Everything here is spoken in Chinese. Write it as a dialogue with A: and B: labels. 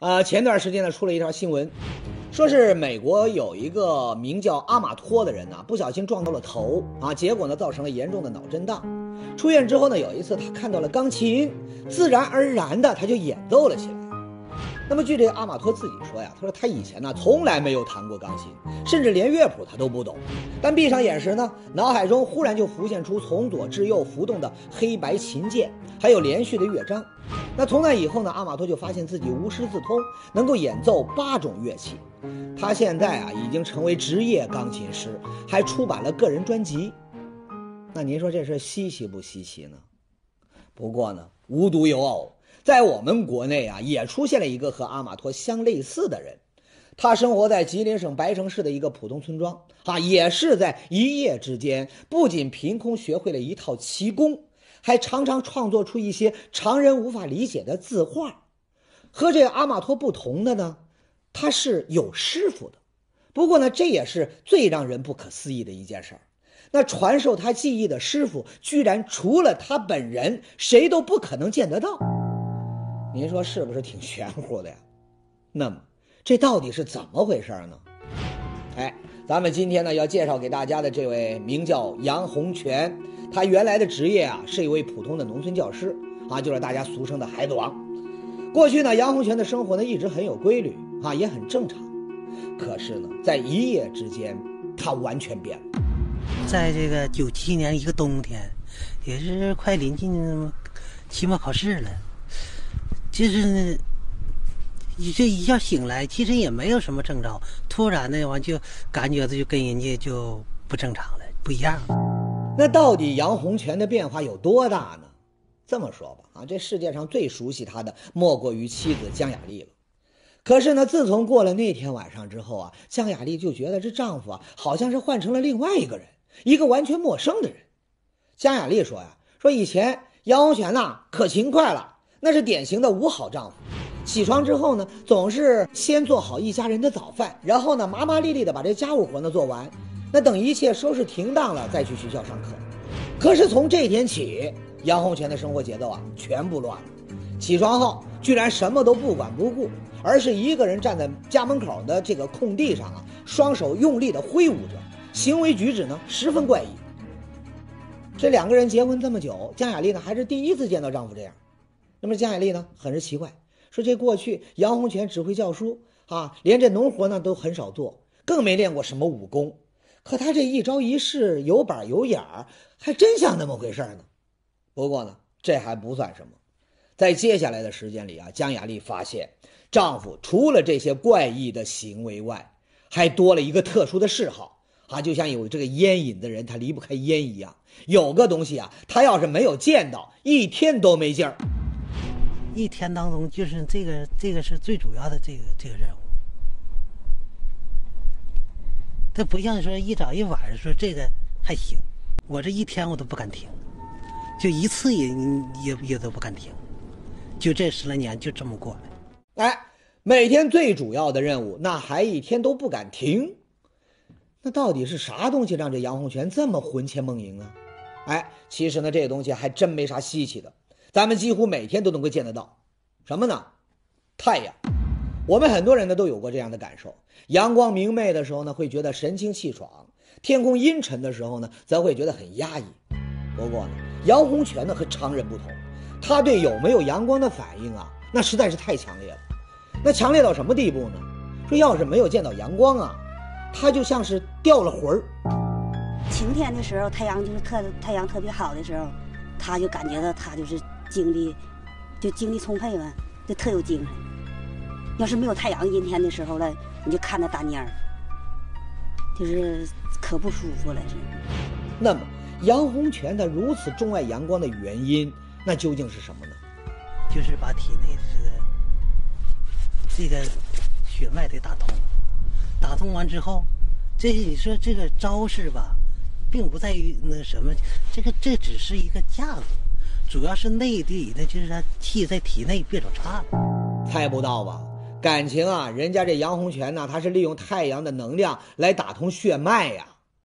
A: 呃，前段时间呢，出了一条新闻，说是美国有一个名叫阿马托的人呢，不小心撞到了头啊，结果呢，造成了严重的脑震荡。出院之后呢，有一次他看到了钢琴，自然而然的他就演奏了起来。那么据这个阿马托自己说呀，他说他以前呢从来没有弹过钢琴，甚至连乐谱他都不懂。但闭上眼时呢，脑海中忽然就浮现出从左至右浮动的黑白琴键，还有连续的乐章。那从那以后呢，阿马托就发现自己无师自通，能够演奏八种乐器。他现在啊，已经成为职业钢琴师，还出版了个人专辑。那您说这事稀奇不稀奇呢？不过呢，无独有偶，在我们国内啊，也出现了一个和阿马托相类似的人。他生活在吉林省白城市的一个普通村庄，啊，也是在一夜之间，不仅凭空学会了一套奇功。还常常创作出一些常人无法理解的字画，和这个阿马托不同的呢，他是有师傅的。不过呢，这也是最让人不可思议的一件事儿。那传授他技艺的师傅，居然除了他本人，谁都不可能见得到。您说是不是挺玄乎的呀？那么，这到底是怎么回事呢？哎，咱们今天呢要介绍给大家的这位名叫杨洪全。他原来的职业啊，是一位普通的农村教师，啊，就是大家俗称的孩子王。过去呢，杨洪全的生活呢一直很有规律，啊，也很正常。可是呢，在一夜之间，他完全变了。
B: 在这个九七年一个冬天，也是快临近期末考试了，就是你这一觉醒来，其实也没有什么征兆，突然的完就感觉就跟人家就不正常了，不一样。
A: 那到底杨洪全的变化有多大呢？这么说吧，啊，这世界上最熟悉他的莫过于妻子江雅丽了。可是呢，自从过了那天晚上之后啊，江雅丽就觉得这丈夫啊，好像是换成了另外一个人，一个完全陌生的人。江雅丽说呀，说以前杨洪全呐可勤快了，那是典型的五好丈夫。起床之后呢，总是先做好一家人的早饭，然后呢，麻麻利利的把这家务活呢做完。那等一切收拾停当了，再去学校上课。可是从这天起，杨洪全的生活节奏啊，全部乱了。起床后，居然什么都不管不顾，而是一个人站在家门口的这个空地上啊，双手用力的挥舞着，行为举止呢十分怪异。这两个人结婚这么久，江雅丽呢还是第一次见到丈夫这样。那么江雅丽呢很是奇怪，说这过去杨洪全只会教书啊，连这农活呢都很少做，更没练过什么武功。可他这一招一式有板有眼儿，还真像那么回事呢。不过呢，这还不算什么，在接下来的时间里啊，江雅丽发现丈夫除了这些怪异的行为外，还多了一个特殊的嗜好啊，就像有这个烟瘾的人，他离不开烟一样。有个东西啊，他要是没有见到，一天都没劲儿。
B: 一天当中，就是这个，这个是最主要的这个这个任务。这不像说一早一晚说这个还行，我这一天我都不敢停，就一次也也也都不敢停，就这十来年就这么过
A: 来。哎，每天最主要的任务，那还一天都不敢停，那到底是啥东西让这杨洪全这么魂牵梦萦啊？哎，其实呢，这个东西还真没啥稀奇的，咱们几乎每天都能够见得到。什么呢？太阳。我们很多人呢都有过这样的感受：阳光明媚的时候呢，会觉得神清气爽；天空阴沉的时候呢，则会觉得很压抑。不过呢，杨洪全呢和常人不同，他对有没有阳光的反应啊，那实在是太强烈了。那强烈到什么地步呢？说要是没有见到阳光啊，他就像是掉了魂儿。
C: 晴天的时候，太阳就是特太阳特别好的时候，他就感觉到他就是精力，就精力充沛了，就特有精神。要是没有太阳，阴天的时候了，你就看那大蔫儿，就是可不舒服了。是。
A: 那么，杨洪全他如此钟爱阳光的原因，那究竟是什么呢？
B: 就是把体内这个这个血脉得打通，打通完之后，这你说这个招式吧，并不在于那什么，这个这只是一个架子，主要是内地那，就是他气在体内别走差了。
A: 猜不到吧？感情啊，人家这杨洪全呢，他是利用太阳的能量来打通血脉呀。